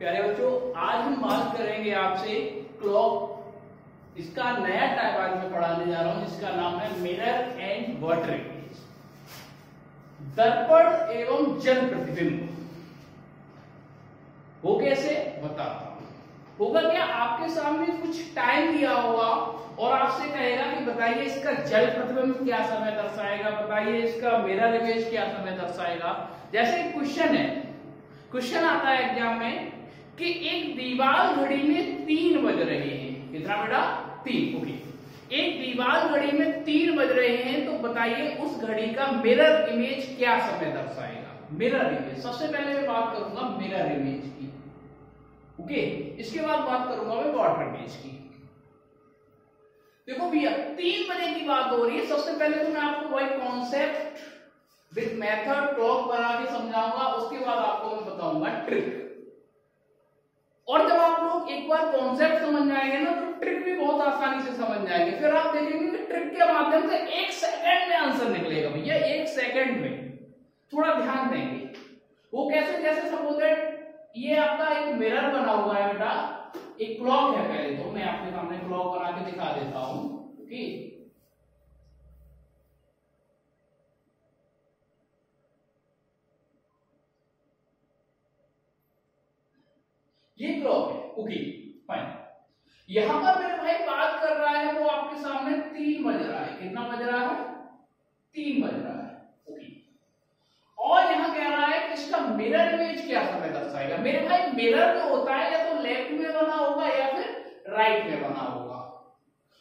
प्यारे बच्चों, आज हम बात करेंगे आपसे क्लॉक इसका नया टाइप आज मैं पढ़ाने जा रहा हूँ, जिसका नाम है मिरर एंड वाटर दर्पण एवं जल प्रतिबिंब। वो कैसे बताता हूँ। होगा क्या? आपके सामने कुछ टाइम दिया होगा और आपसे कहेगा कि बताइए इसका जल प्रतिबिंब क्या समय दर्शाएगा? बताइए इसका मिरर इमेज क्या समय दर्शाएगा? जैसे क्वेश्चन है। क्वेश्चन आता है एग्ज़ाम में कि एक दीवार घड़ी में तीन बज रहे हैं। कितना बेटा तीन। ओके एक दीवार घड़ी में तीन बज रहे हैं तो बताइए उस घड़ी का मिरर इमेज क्या समय दर्शाएगा? मिरर इमेज सबसे पहले मैं बात करूँगा मिरर इमेज की। ओके इसके बाद बात करूँगा मैं वाटर इमेज की। देखो भैया, तीन बजे की बात हो रही है। सबसे पहले तो मैं आपको वही कॉन्सेप्ट विथ मेथड क्लॉक बना के समझाऊँगा। उसके बाद आपको मैं बताऊँगा ट्रिक और जब आप लोग एक बार कॉन्सेप्ट समझ जाएँगे ना तो ट्रिक भी बहुत आसानी से समझ जाएँगे। फिर आप देखेंगे कि ट्रिक के माध्यम से एक सेकंड में आंसर निकलेगा भैया, एक सेकंड में। थोड़ा ध्यान देंगे। वो कैसे जैसे सपोज़ ये आपका एक मिरर बना हुआ है बेटा। एक क्लॉक है पहले तो मैं आपके सामने क्लॉक बना के दिखा देता हूँ ओके ये क्लॉक है ओके फाइन यहाँ पर मेरे भाई बात कर रहा है वो आपके सामने तीन बज रहा है। कितना बज रहा है? तीन बज रहा है ओके और यहाँ कह रहा है इसका मिरर इमेज क्या समय दर्शाएगा। मेरे भाई मिरर जो होता है या तो लेफ़्ट में बना होगा या फिर राइट में बना होगा।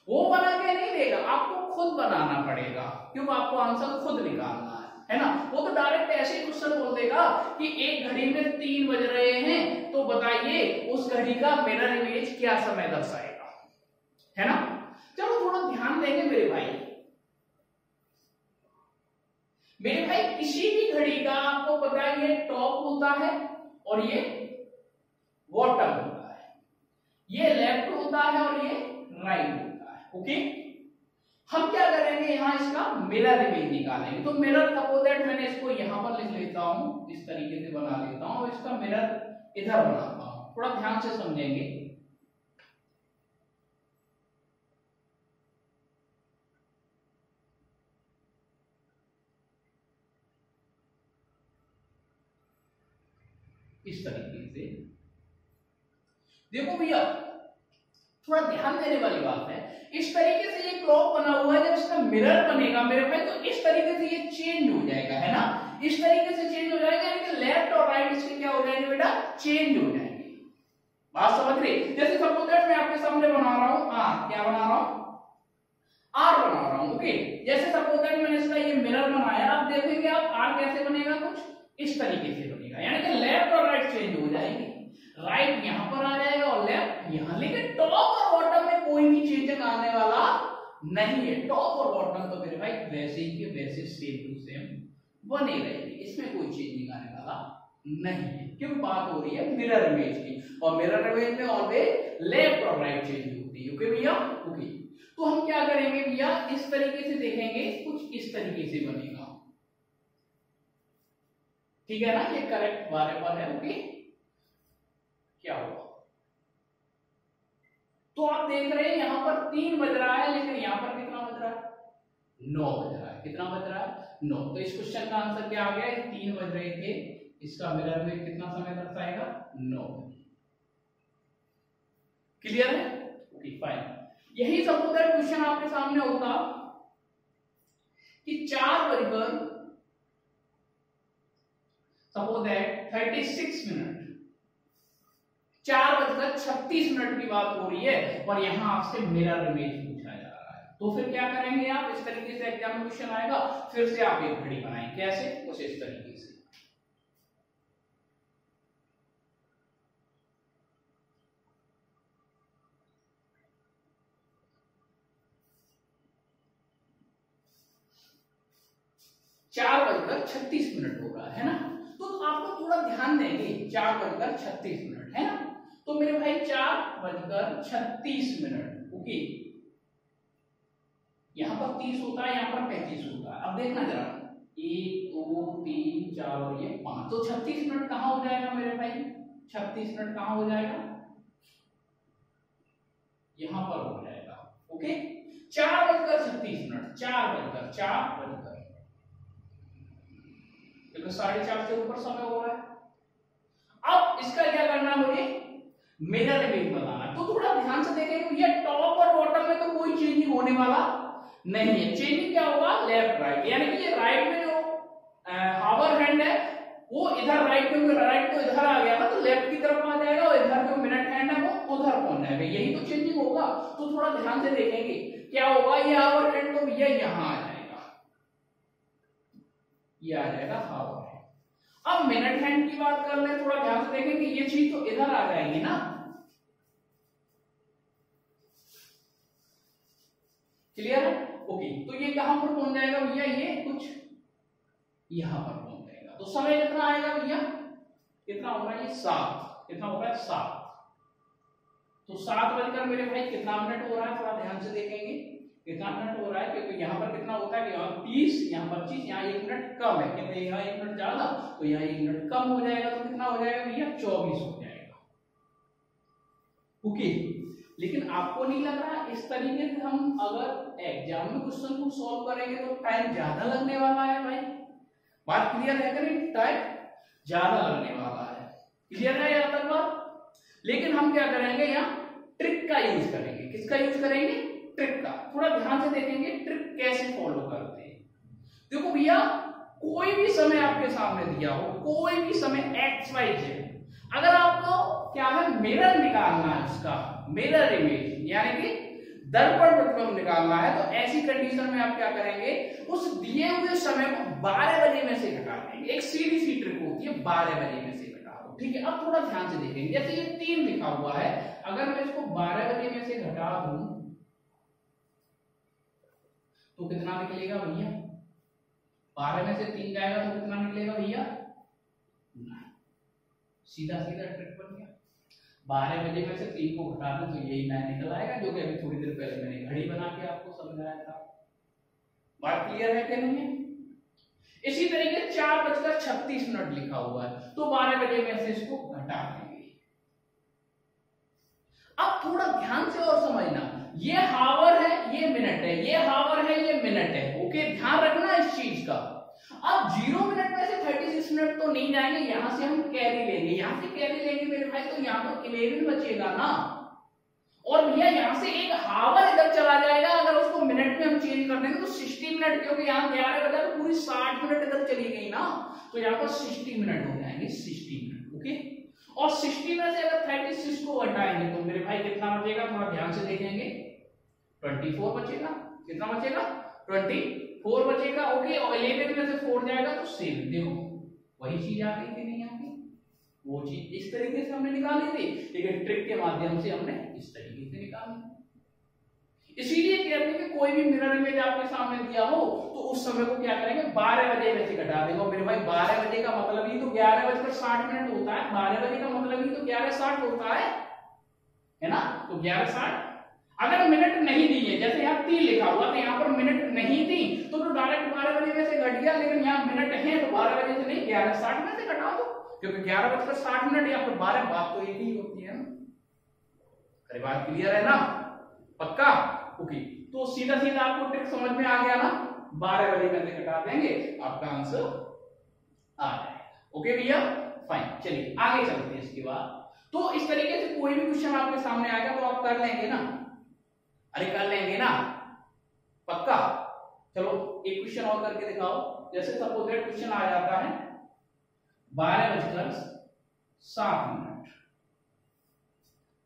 वो बना के नहीं देगा, आपको खुद बनाना पड़ेगा, क्योंकि आपको आंसर खुद निकालना है ना? वो तो डायरेक्ट ऐसे ही क्वेश्चन बोल देगा कि एक घड़ी में तीन बज रहे हैं तो बताइए उस घड़ी का मिरर इमेज क्या समय दर्शाएगा? है ना? चलो थोड़ा ध्यान देंगे मेरे भाई। मेरे भाई, किसी भी घड़ी का आपको पता है, ये टॉप होता है और ये बॉटम होता है। ये लेफ़्ट होता है और ये राइट होता है। ओके हम क्या करेंगे? यहाँ इसका मिरर इमेज निकालेंगे। तो मिरर सपोज़ मैंने इसको यहाँ पर लिख लेता हूँ। इस तरीके से बना लेता हूँ। इसका मिरर इधर बनाता हूँ। थोड़ा ध्यान से समझेंगे। इस तरीके से। देखो भैया थोड़ा ध्यान देने वाली बात है। इस तरीके से ये क्लॉक बना हुआ है, जब इसका मिरर बनेगा मेरे भाई तो इस तरीके से ये चेंज हो जाएगा, है ना? इस तरीके से चेंज हो जाएगा, यानी लेफ़्ट और राइट इसके क्या हो जाएँगे बेटा? चेंज हो जाएँगे। बात समझ रहे जैसे सपोज़ मैं आपके सामने बना रहा हूँ आर क्या बना रहा हूँ? आर बना रहा हूँ ओके जैसे सपोज़ मैंने इसका ये मिरर बनाया आप देखेंगे आप आर कैसे बनेगा कुछ? इस तरीके से बनेगा, यानी कि लेफ़्ट और राइट चेंज हो जाएँगे। राइट यहाँ पर आ जाएगा और लेफ़्ट यहाँ लेकिन टॉप और बॉटम में कोई भी चेंज आने वाला नहीं है। टॉप और बॉटम तो मेरे भाई वैसे ही के वैसे सेम टू सेम बने रहेंगे। इसमें कोई चेंजिंग आने वाला नहीं है। क्यों? बात हो रही है मिरर इमेज की। और मिरर इमेज में ऑलवेज लेफ़्ट और राइट चेंज होती है। ओके भैया? ओके तो हम क्या करेंगे भैया? इस तरीके से देखेंगे, कुछ इस तरीके से बनेगा। ठीक है ना? ये करेक्ट बारे है ओके क्या हुआ? तो आप देख रहे हैं यहाँ पर तीन बज रहा है, लेकिन यहाँ पर कितना बज रहा है? नौ बज रहा है। कितना बज रहा है? नौ। तो इस क्वेश्चन का आंसर क्या आ गया? तीन बज रहे थे। इसका मिरर में कितना समय दर्शाएगा नौ। क्लियर है? ओके फाइन यही सपोज़ क्वेश्चन आपके सामने होता कि चार बजकर suppose that thirty six minute चार बजकर छत्तीस मिनट की बात हो रही है और यहाँ आपसे मिरर इमेज पूछा जा रहा है। तो फिर क्या करेंगे आप? इस तरीके से एग्ज़ाम क्वेश्चन आएगा, फिर से आप एक घड़ी बनाएँगे कैसे? उसे इस तरीके से। चार बजकर छत्तीस मिनट हो रहा है ना? तो आपको थोड़ा ध्यान देंगे, चार बजकर छत्तीस मिनट, है ना? तो मेरे भाई चार बजकर छत्तीस मिनट ओके यहाँ पर तीस होता है, यहाँ पर पैंतीस होता है। अब देखना जरा। एक, दो, तीन, चार और ये पाँच। तो छत्तीस मिनट कहाँ हो जाएगा मेरे भाई? छत्तीस मिनट कहाँ हो जाएगा? यहाँ पर हो जाएगा ओके चार बजकर छत्तीस मिनट, चार बजकर चार बजकर। देखो, साढ़े चार से ऊपर समय हो रहा है। अब इसका क्या करना है मुझे? मिरर इमेज बनाना तो थोड़ा ध्यान से देखें ये टॉप और बॉटम में तो कोई चेंजिंग होने वाला। नहीं है। चेंजिंग क्या होगा? लेफ़्ट राइट यानी कि ये राइट में जो हावर हैंड है, वो इधर राइट में राइट तो इधर आ गया ना तो लेफ़्ट की तरफ़ आ जाएगा और इधर जो मिनट हैंड है, वो उधर पहुँच जाएगा यही तो चेंजिंग होगा। तो थोड़ा ध्यान से देखेंगे क्या होगा। ये हावर हैंड तो भैया यहाँ आ जाएगा। ये आ जाएगा हावर अब मिनट हैंड की बात कर ले, थोड़ा ध्यान से देखें कि ये चीज़ तो इधर आ जाएगी ना। क्लियर है? ओके तो ये कहाँ पर पहुँच जाएगा भैया? ये कुछ यहाँ पर पहुँच जाएगा। तो समय कितना आएगा भैया? कितना होगा ये? सात। कितना होगा? सात। तो सात बजकर मेरे भाई कितना मिनट हो रहा है? थोड़ा ध्यान से देखेंगे। कितना मिनट हो रहा है क्योंकि यहाँ पर कितना होता है कि यहाँ तीस, यहाँ पच्चीस, यहाँ एक मिनट कम है। कितने यहाँ एक मिनट ज़्यादा तो यहाँ एक मिनट कम हो जाएगा तो कितना हो जाएगा भैया? चौबीस हो जाएगा। ओके? लेकिन आपको नहीं लग रहा, इस तरीके से हम अगर एग्ज़ाम में क्वेश्चन को सॉल्व करेंगे तो टाइम ज़्यादा लगने वाला है भाई। बात क्लियर है करें टाइम ज़्यादा लगने वाला है। क्लियर है यहाँ तक बात लेकिन हम क्या करेंगे, यहाँ ट्रिक का यूज़ करेंगे। किसका यूज़ करेंगे? ट्रिक का। थोड़ा ध्यान से देखेंगे ट्रिक कैसे फॉलो करते हैं। देखो भैया, कोई भी समय आपके सामने दिया हो, कोई भी समय एक्स वाई जेड अगर आपको क्या है मिरर निकालना है उसका मिरर इमेज यानी कि दर्पण प्रतिबिंब निकालना है तो ऐसी कंडीशन में आप क्या करेंगे, उस दिए हुए समय को 12 बजे में से घटा देंगे। एक सीधी सी ट्रिक होती है 12 बजे में से घटा दो। ठीक है, अब थोड़ा ध्यान से देखेंगे। जैसे ये तीन लिखा हुआ है, अगर मैं इसको 12 बजे में से घटा दूँ तो कितना निकलेगा भैया? बारह में से तीन जाएगा तो कितना निकलेगा भैया? सीधा सीधा ट्रिक बन गया। बारह बजे में से तीन को घटा दें तो यही नया निकल आएगा, जो कि अभी थोड़ी देर पहले मैंने घड़ी बना के आपको समझाया था। बात क्लियर है क्या नहीं इसी तरीके चार बजकर छत्तीस मिनट लिखा हुआ है तो बारह बजे में से इसको घटा देंगे। अब थोड़ा ध्यान से और समझना ये हावर है, ये मिनट है, ये हावर है, ये मिनट है। ओके, ध्यान रखना इस चीज़ का। अब ज़ीरो मिनट में से थर्टी सिक्स मिनट तो नहीं जाएँगे, यहाँ से हम कैरी लेंगे। यहाँ से कैरी लेंगे, मेरे भाई तो यहाँ तो इलेवन बचेगा ना। और भैया, यहाँ से एक हावर इधर चला जाएगा, अगर उसको मिनट में हम चेंज कर देंगे तो सिक्सटी मिनट, क्योंकि यहाँ ग्यारह बजा तो पूरी साठ मिनट इधर चली गई ना। तो यहाँ पर सिक्सटी मिनट हो जाएँगे सिक्सटी मिनट, ओके? और सिक्सटी में से अगर थर्टी सिक्स को हटाएँगे तो मेरे भाई कितना बचेगा, थोड़ा ध्यान से देखेंगे। ट्वेंटी फोर बचेगा? कितना बचेगा? ट्वेंटी फोर बचेगा ओके और इलेवन में से फोर जाएगा तो सेवन देखो, वही चीज़ आ गई थी नहीं आ गई वो चीज़ इस तरीके से हमने निकाली थी लेकिन ट्रिक के माध्यम से हमने इस तरीके से निकाली। इसीलिए कहते हैं कि कोई भी मिरर इमेज आपके सामने दिया हो तो उस समय को क्या करेंगे? बारह बजे में से घटा देंगे। मेरे भाई, बारह बजे का मतलब ही तो ग्यारह बजकर साठ मिनट होता है। बारह बजे का मतलब ही तो ग्यारह साठ होता है। है ना? तो ग्यारह साठ अगर मिनट नहीं दी है, जैसे यहाँ तीन लिखा हुआ तो यहाँ पर मिनट नहीं दी तो तो डायरेक्ट बारह बजे में से घट गया लेकिन यहाँ मिनट है तो बारह बजे से नहीं, ग्यारह, साठ में से घटा दो क्योंकि ग्यारह बजकर साठ मिनट या फिर बारह, बात तो एक ही होती है ना। अरे बात क्लियर है ना? पक्का? ओके तो सीधा सीधा आपको ट्रिक समझ में आ गया ना? बारह बजे में से घटा देंगे, आपका आंसर आ जाएगा। ओके भैया? फाइन चलिए, आगे चलते हैं इसके बाद। तो इस तरीके से कोई भी क्वेश्चन आपके सामने आएगा तो आप कर लेंगे ना। अरे कर लेंगे ना। पक्का? चलो, एक क्वेश्चन और करके दिखाओ। जैसे सपोज़ क्वेश्चन आ जाता है, बारह बजकर सात मिनट।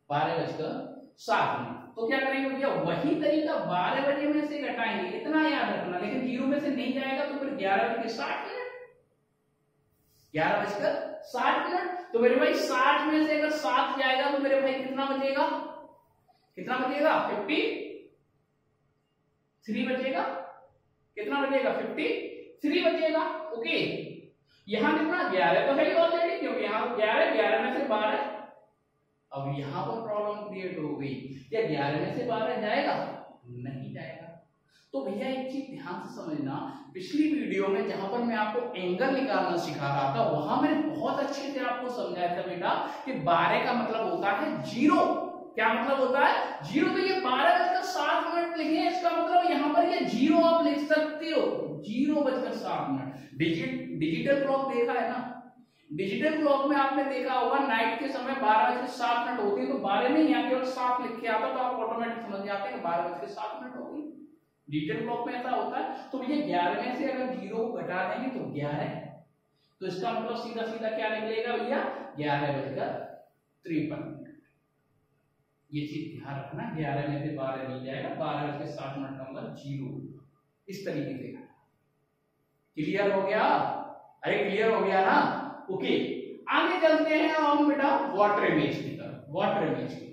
बारह बजकर सात मिनट। तो क्या करेंगे भैया? वही तरीका बारह बजे में से घटाएँगे, इतना याद रखना। लेकिन ज़ीरो में से नहीं जाएगा तो फिर ग्यारह बजे साठ मिनट। ग्यारह बजकर साठ मिनट। तो मेरे भाई साठ में से अगर सात जाएगा तो मेरे भाई कितना बचेगा? कितना बचेगा? फिफ्टी थ्री बचेगा? कितना बचेगा? फिफ्टी थ्री बचेगा? ओके यहाँ कितना ग्यारह तो है ऑलरेडी क्योंकि यहाँ ग्यारह ग्यारह में से बारह। अब यहाँ पर प्रॉब्लम क्रिएट हो गई। क्या ग्यारह में से बारह जाएगा? नहीं जाएगा। तो भैया एक चीज़ ध्यान से समझना, पिछली वीडियो में जहाँ पर मैं आपको एंगल निकालना सिखा रहा था, वहाँ मैंने बहुत अच्छे से आपको समझाया था बेटा, कि बारह का मतलब होता है ज़ीरो क्या मतलब होता है? ज़ीरो तो ये बारह बजकर सात मिनट लिखे इसका मतलब यहाँ पर ये ज़ीरो आप लिख सकते हो। ज़ीरो बजकर सात मिनट। डिजिट डिजिटल क्लॉक देखा है ना? डिजिटल क्लॉक में आपने देखा होगा नाइट के समय बारह बज के सात मिनट होती है तो बारह नहीं, यहाँ केवल सात लिख के आता तो आप ऑटोमेटिक समझ जाते हैं बारह बज के सात मिनट होगी डिजिटल क्लॉक में ऐसा होता है तो ये ग्यारह में से अगर ज़ीरो घटा देंगे तो ग्यारह। तो इसका मतलब सीधा सीधा क्या निकलेगा भैया? ग्यारह बजकर तिरपन। ये चीज़ ध्यान रखना ग्यारह में से बारह मिल जाएगा बारह में से साठ मिनट नंबर मतलब ज़ीरो। इस तरीके से। क्लियर हो गया? अरे क्लियर हो गया ना? ओके आगे चलते हैं हम बेटा वाटर इमेज की तरफ़ वाटर इमेज की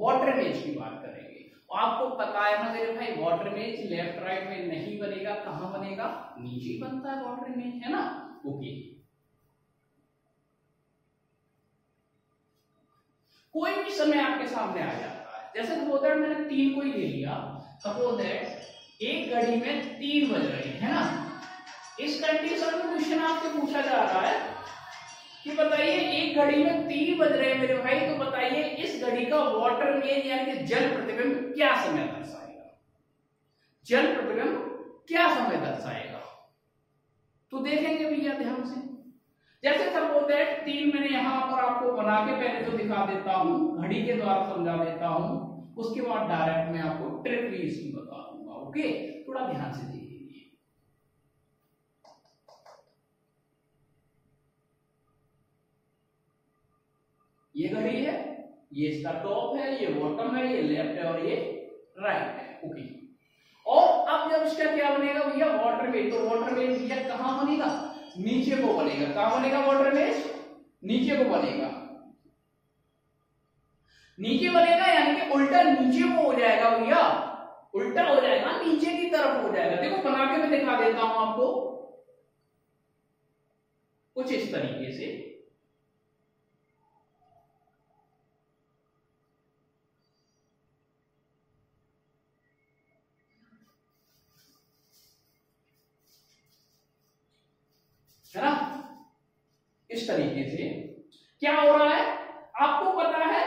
वाटर मेज की बात करेंगे। आपको पता है ना मेरे भाई वाटर मेज लेफ़्ट राइट में नहीं बनेगा, कहाँ बनेगा? नीचे बनता है वाटर मेज है ना? ओके कोई भी समय आपके सामने आ जाता है। जैसे सपोज़ दैट मैंने तीन को ही ले लिया। सपोज़ दैट एक घड़ी में तीन बज रहे हैं ना? इस कंडीशन में क्वेश्चन आपसे पूछा जा रहा है कि बताइए, एक घड़ी में तीन बज रहे मेरे भाई तो बताइए, इस घड़ी का वाटर मेन यानी जल प्रतिबिंब क्या समय दर्शाएगा? जल प्रतिबिंब क्या समय दर्शाएगा? तो देखेंगे भैया ध्यान से। जैसे सपोज़ दैट तीन मैंने यहाँ पर आपको बना के पहले तो दिखा देता हूँ, घड़ी के द्वारा समझा देता हूँ, उसके बाद डायरेक्ट मैं आपको ट्रिक भी इसकी बता दूँगा ओके थोड़ा ध्यान से देखिए। ये घड़ी है, ये इसका टॉप है, ये बॉटम है, ये लेफ़्ट है और ये राइट है। ओके और अब जब इसका क्या बनेगा भैया? वाटर वेज तो वाटर वेज भैया कहाँ बनेगा? नीचे को बनेगा। कहाँ बनेगा वाटर वेज नीचे को बनेगा। नीचे बनेगा यानी कि उल्टा नीचे को हो जाएगा भैया। उल्टा हो जाएगा, नीचे की तरफ़ हो जाएगा। देखो, बना के मैं दिखा देता हूँ आपको। कुछ इस तरीके से। तरीके से। क्या हो रहा है? आपको पता है,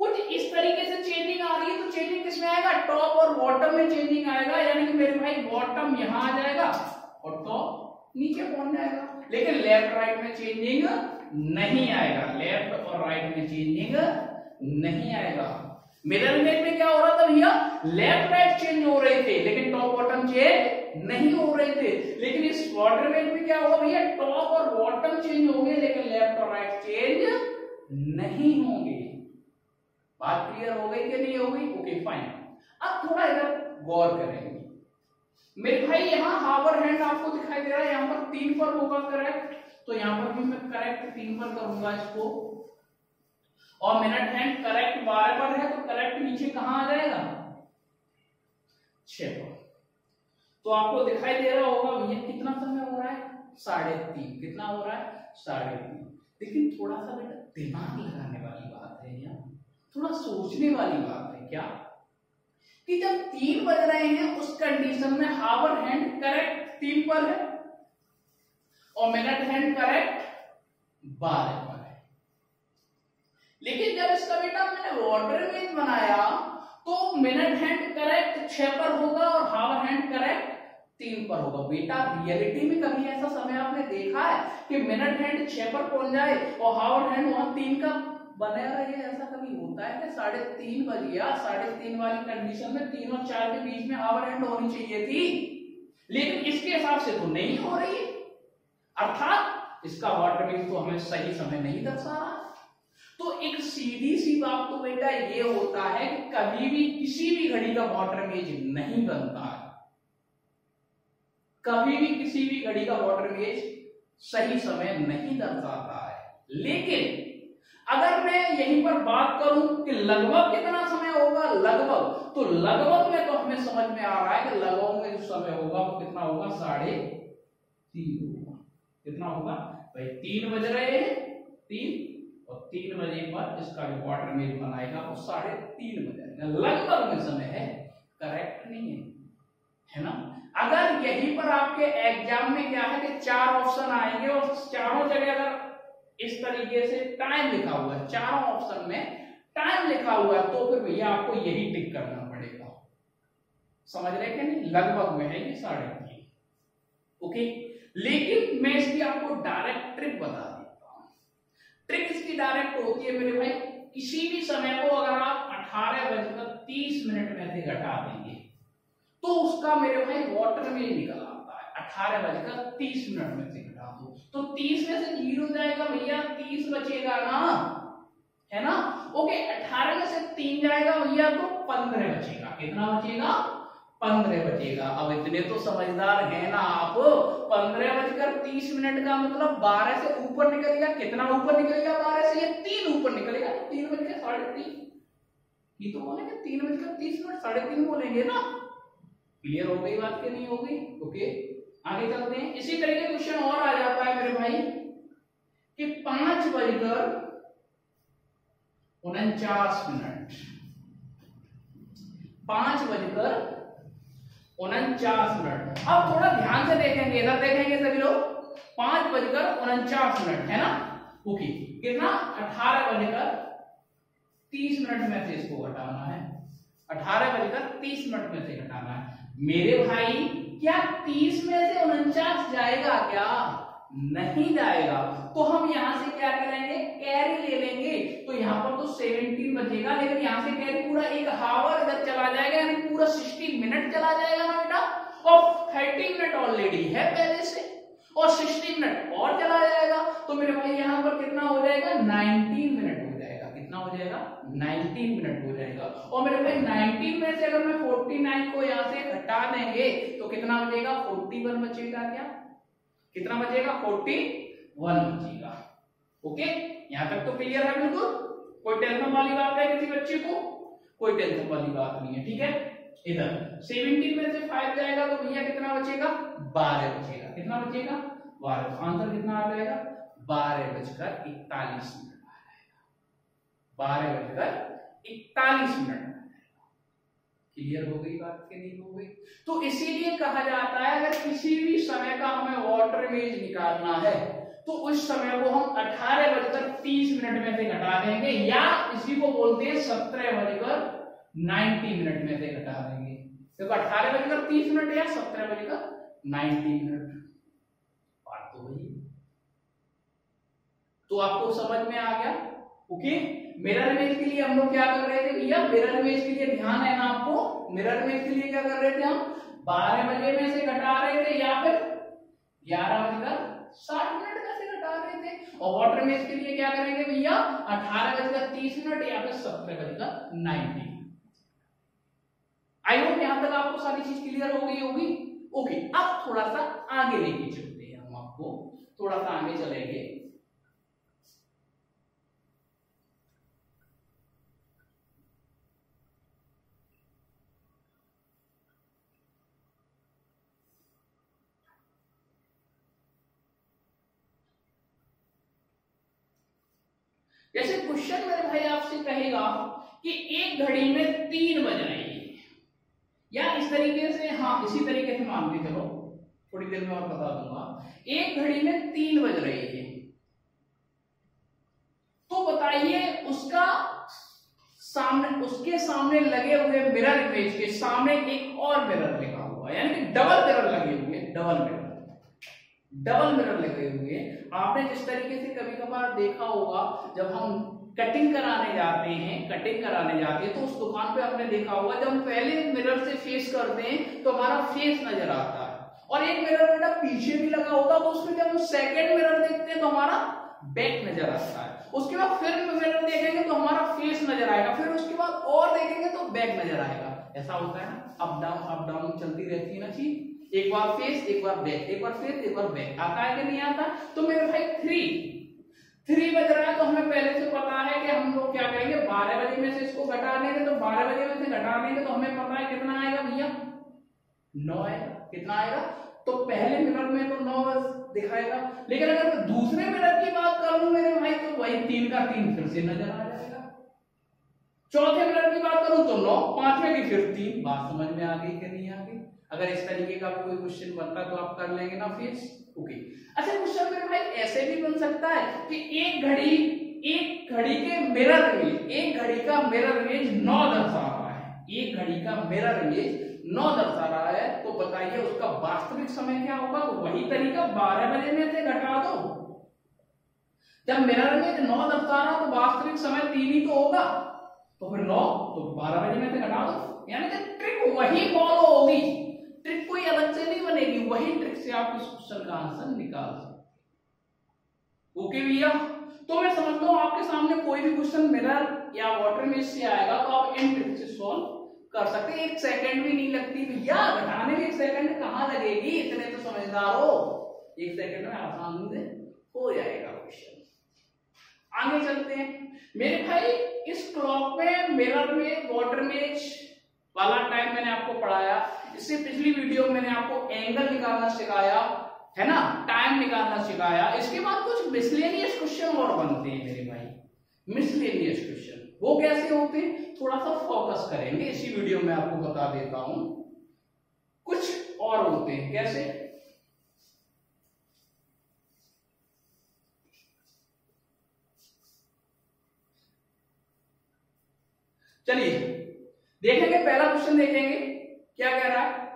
कुछ इस तरीके से चेंजिंग आ रही है तो चेंजिंग किसमें आएगा? टॉप और बॉटम में चेंजिंग आएगा, यानी कि मेरे भाई बॉटम यहाँ आ जाएगा और टॉप नीचे पहुँच जाएगा। लेकिन लेफ़्ट राइट में चेंजिंग नहीं आएगा। लेफ़्ट और राइट में चेंजिंग नहीं आएगा। मिडल इमेज में क्या हो रहा था भैया? लेफ़्ट राइट चेंज हो रहे थे, लेकिन टॉप बॉटम चेंज नहीं हो रहे थे। लेकिन इस वाटर में क्या हुआ भैया? टॉप और बॉटम चेंज हो गए लेकिन लेफ़्ट और राइट चेंज नहीं होंगे। बात क्लियर हो गई कि नहीं हो गई? ओके फाइन अब थोड़ा इधर गौर करेंगे मेरे भाई, यहाँ हावर हैंड आपको दिखाई दे रहा है। यहाँ पर तीन पर होगा करेक्ट तो यहाँ पर भी मैं करेक्ट तीन पर करूँगा इसको। और मिनट हैंड करेक्ट बारह पर है तो करेक्ट नीचे कहाँ आ जाएगा? छह पर। तो आपको दिखाई दे रहा होगा, भैया, कितना समय हो रहा है? साढ़े तीन। कितना हो रहा है? साढ़े तीन। लेकिन थोड़ा सा बेटा दिमाग लगाने वाली बात है यहाँ थोड़ा सोचने वाली बात है क्या? कि जब तीन बज रहे हैं, उस कंडीशन में हावर हैंड करेक्ट तीन पर है और मिनट हैंड करेक्ट बारह पर है। लेकिन जब इसका बेटा मैंने वाटर बनाया तो मिनट हैंड करेक्ट छह पर होगा और हावर हैंड करेक्ट तीन पर होगा। बेटा रियलिटी में कभी ऐसा समय आपने देखा है कि मिनट हैंड छह पर पहुँच जाए और हावर हैंड वहाँ तीन का बने रहे? ऐसा कभी होता है कि साढ़े तीन बज गया? साढ़े तीन वाली कंडीशन में तीन और चार के बीच में हावर हैंड होनी चाहिए थी। लेकिन इसके हिसाब से तो नहीं हो रही। अर्थात इसका वाटर मीन तो हमें सही समय नहीं दर्शा रहा। तो एक सीधी सी बात तो बेटा ये होता है कि कभी भी किसी भी घड़ी का वाटर गेज नहीं बनता है। कभी भी किसी भी घड़ी का वाटर गेज सही समय नहीं दर्शाता है। लेकिन, अगर मैं यहीं पर बात करूँ कि लगभग कितना समय होगा, लगभग तो लगभग में तो हमें समझ में आ रहा है कि लगभग में जो समय होगा वो कितना होगा? साढ़े तीन होगा। कितना होगा? भाई, तीन बज रहे हैं। तीन, और तीन बजे पर इसका जो वाटर मिल बनाएगा वो साढ़े तीन बजे लगभग में समय है। करेक्ट नहीं है। है ना? अगर यहीं पर आपके एग्ज़ाम में क्या है कि चार ऑप्शन आएँगे और चारों जगह अगर इस तरीके से टाइम लिखा हुआ है, चारों ऑप्शन में टाइम लिखा हुआ है तो फिर भैया आपको यही टिक करना पड़ेगा। समझ रहे क्या नहीं? लगभग में है ये साढ़े तीन। ओके लेकिन मैं इसकी आपको डायरेक्ट ट्रिक बता देता हूँ। ट्रिक इसकी डायरेक्ट होती है मेरे भाई किसी भी समय को अगर आप अठारह बजकर तीस मिनट में से घटा देंगे तो उसका मेरे भाई वाटर में निकल आता है। अठारह बजकर तीस मिनट में से घटा दो। तो तीस में से ज़ीरो जाएगा भैया, तीस बचेगा ना? है ना? ओके अठारह में से तीन जाएगा भैया तो पंद्रह बचेगा। कितना बचेगा? पंद्रह बचेगा। अब इतने तो समझदार है ना आप। पंद्रह बजकर तीस मिनट का मतलब बारह से ऊपर निकलेगा। कितना ऊपर निकलेगा बारह से? ये तीन ऊपर निकलेगा। तीन बजकर साढ़े तीन। ये तो बोलेंगे तीन बजकर तीस मिनट साढ़े तीन बोलेंगे ना? क्लियर हो गई बात की नहीं हो गई? ओके आगे चलते हैं। इसी तरीके क्वेश्चन और आ जाता है मेरे भाई, कि पाँच बजकर उनचास मिनट। पाँच बजकर उनचास मिनट। अब थोड़ा ध्यान से देखेंगे, इधर देखेंगे सभी लोग। पाँच बजकर उनचास मिनट, है ना? ओके कितना? अठारह बजकर तीस मिनट में से इसको घटाना है। अठारह बजकर तीस मिनट में से घटाना है। मेरे भाई, क्या तीस में से उनचास जाएगा क्या? नहीं जाएगा। तो हम यहाँ से क्या करेंगे? कैरी ले लेंगे। तो यहाँ पर तो सेवेंटीन बचेगा, लेकिन यहाँ से कैरी पूरा एक हावर इधर चला जाएगा, यानी पूरा सिक्सटी मिनट चला जाएगा ना बेटा? और थर्टी मिनट ऑलरेडी है पहले से। और सिक्सटी मिनट और चला जाएगा। तो मेरे भाई, यहाँ पर कितना हो जाएगा? नाइनटीन मिनट हो जाएगा कितना हो जाएगा 19 मिनट हो जाएगा। और मेरे भाई 19 में से अगर मैं 49 को यहाँ से घटा देंगे तो कितना बचेगा 41 बचेगा क्या? कितना बचेगा? 41 बचेगा। ओके यहाँ तक तो क्लियर है बिल्कुल? कोई टेंशन वाली बात है किसी बच्चे को? कोई टेंशन वाली बात नहीं है, ठीक है? इधर 17 में से 5 जाएगा तो भैया कितना बचेगा? 12 बचेगा। कितना बचेगा? 12 आंसर कितना आ जाएगा? 12 बजकर इकतालीस मिनट। बारह बजकर इकतालीस मिनट। क्लियर हो गई बात के नहीं हो गई? तो इसीलिए कहा जाता है, अगर किसी भी समय का हमें वाटर मेज निकालना है तो उस समय को हम अठारह बजकर तीस मिनट में से घटा देंगे, या इसी को बोलते हैं सत्रह बजकर नाइन्टी मिनट में से घटा देंगे। देखो, अठारह बजकर तीस मिनट या सत्रह बजकर नाइन्टी मिनट। बात तो वही तो आपको समझ में आ गया? ओके? मिरर इमेज के लिए हम लोग क्या कर रहे थे भैया? मिरर इमेज के लिए ध्यान है ना आपको? मिरर इमेज के लिए क्या कर रहे थे हम? बारह बजे में से घटा रहे थे या फिर ग्यारह बजकर साठ मिनट में से घटा रहे थे। और वाटर इमेज के लिए क्या करेंगे भैया? अठारह बजकर तीस मिनट या फिर सत्रह बजकर नाइनटी। आई होप यहाँ तक आपको सारी चीज़ क्लियर हो गई होगी। ओके अब थोड़ा सा आगे लेके चलते हैं हम आपको। थोड़ा सा आगे चलेंगे जैसे क्वेश्चन मेरे भाई आपसे कहेगा कि एक घड़ी में तीन बज रही है या इस तरीके से हाँ इसी तरीके से मान के चलो। थोड़ी देर में और बता दूँगा। एक घड़ी में तीन बज रही है। तो बताइए, उसका सामने, उसके सामने लगे हुए मिरर इमेज के सामने एक और मिरर लगा हुआ यानी कि डबल मिरर लगे हुए डबल मिरर डबल मिरर लगे हुए। आपने जिस तरीके से कभी कभार देखा होगा, जब हम कटिंग कराने जाते हैं कटिंग कराने जाते हैं तो उस दुकान पे आपने देखा होगा, जब हम पहले मिरर से फेस करते हैं तो हमारा फेस नज़र आता है। और एक मिरर बेटा पीछे भी लगा होता है तो उसमें जब हम सेकंड मिरर देखते हैं तो हमारा बैक नज़र आता है। उसके बाद फिर मिरर देखेंगे तो हमारा फेस नज़र आएगा। फिर उसके बाद और देखेंगे तो बैक नज़र आएगा। ऐसा होता है ना अप डाउन अप डाउन चलती रहती है ना चीज़। एक बार फेस एक बार बैक एक बार फेस एक बार बैक आता है कि नहीं आता? तो मेरे भाई थ्री थ्री बज रहा है तो हमें पहले से पता है कि हम लोग क्या करेंगे? बारह बजे में से इसको घटा देंगे तो बारह बजे में से घटा देंगे तो हमें पता है कितना आएगा भैया? नौ आएगा। कितना आएगा? तो पहले मिनट में तो नौ दिखाएगा। लेकिन अगर मैं दूसरे मिनट की बात करूँ मेरे भाई तो वही तीन का तीन फिर से नज़र आ जाएगा। चौथे मिनट की बात करूँ तो नौ, पांचवे की फिर तीन। बात समझ में आ गई कि नहीं आ गई? अगर इस तरीके का कोई क्वेश्चन बनता तो आप कर लेंगे ना फिर ओके अच्छा क्वेश्चन मेरे भाई, ऐसे भी बन सकता है कि एक घड़ी एक घड़ी के मिरर इमेज एक घड़ी का मिरर इमेज नौ दर्शा रहा है। एक घड़ी का मिरर इमेज नौ दर्शा रहा है। तो बताइए, उसका वास्तविक समय क्या होगा? तो वही तरीका बारह बजे में से घटा दो। जब मिरर इमेज नौ दर्शा रहा तो वास्तविक समय तीन ही तो होगा। तो फिर नौ तो बारह बजे में से घटा दो। यानी कि ट्रिक वही फॉलो होगी। ट्रिक कोई अलग से नहीं बनेगी, वही ट्रिक से आप इस क्वेश्चन का आंसर निकाल सकते ओके भैया? तो मैं समझता हूँ आपके सामने कोई भी क्वेश्चन मिरर या वाटर में से आएगा तो आप इन ट्रिक से सॉल्व कर सकते एक सेकंड भी नहीं लगती भैया, घटाने में एक सेकंड कहाँ लगेगी? इतने तो समझदार हो। एक सेकंड में आसान से हो जाएगा क्वेश्चन आगे चलते हैं। मेरे भाई, इस क्लॉक में मिरर में वाटर मेज वाला टाइम मैंने आपको पढ़ाया। इससे पिछली वीडियो में मैंने आपको एंगल निकालना सिखाया, है ना? टाइम निकालना सिखाया। इसके बाद कुछ मिसलेनियस क्वेश्चन और बनते हैं मेरे भाई। मिसलेनियस क्वेश्चन वो कैसे होते हैं? थोड़ा सा फोकस करेंगे। इसी वीडियो में आपको बता देता हूँ। कुछ और होते हैं। कैसे? चलिए, देखेंगे, पहला क्वेश्चन देखेंगे। क्या कह रहा है?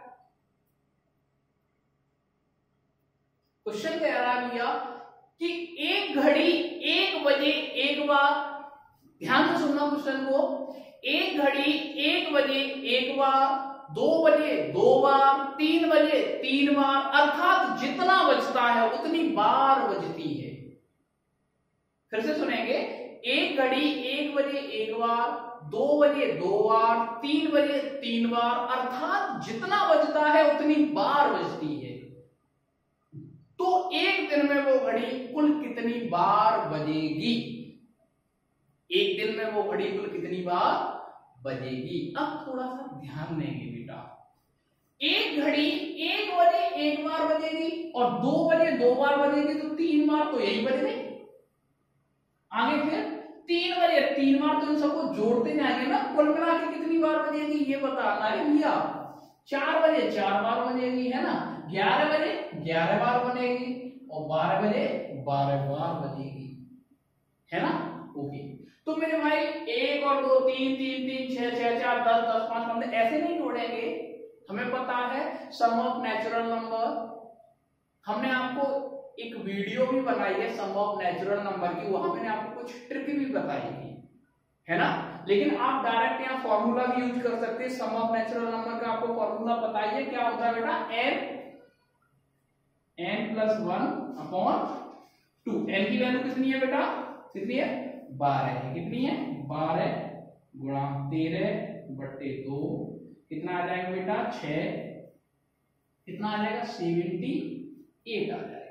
क्वेश्चन कह रहा है भैया कि एक घड़ी एक बजे एक बार, ध्यान से सुनना क्वेश्चन को, एक घड़ी एक बजे एक बार, दो बजे दो बार, तीन बजे तीन बार, अर्थात जितना बजता है उतनी बार बजती है। फिर से सुनेंगे, एक घड़ी एक बजे एक बार दो बजे, दो बार, तीन बजे, तीन बार, अर्थात जितना बजता है उतनी बार बजती है। तो एक दिन में वो घड़ी कुल कितनी बार बजेगी? एक दिन में वो घड़ी कुल कितनी बार बजेगी? अब थोड़ा सा ध्यान देंगे बेटा। एक घड़ी एक बजे एक बार बजेगी और दो बजे दो बार बजेगी तो तीन बार तो यही बज रही। आगे फिर तीन बजे, तीन बार तो इन सबको जोड़ते जाएँगे ना, कुल मिला के कितनी बार बजेगी, ये बताना है भैया। चार बजे, चार बार बजेगी, है ना? ग्यारह बजे, ग्यारह बार बनेगी और बारह बजे, बारह बार बजेगी। है ना? ओके। तो मेरे भाई, एक और दो, तीन तीन तीन, छह छह, चार, दस दस, पाँच पंद्रह ऐसे नहीं जोड़ेंगे। हमें पता है सम ऑफ़ नेचुरल नंबर हमने आपको एक वीडियो भी बनाई है सम ऑफ़ नेचुरल नंबर की, वहाँ मैंने आपको कुछ ट्रिक भी बताई थी। है ना? लेकिन आप डायरेक्ट यहाँ फॉर्मूला भी यूज़ कर सकते हैं सम ऑफ़ नेचुरल नंबर का आपको फॉर्मूला बताइए, क्या होता है बेटा? N n plus one upon two n की वैल्यू कितनी है बेटा? कितनी है? बारह है। कितनी है? बारह गुणा तेरह बट्टे दो। कितना आ जाएगा बेटा? छ कितना आ जाएगा? सेवेंटी एट आ जाएगा।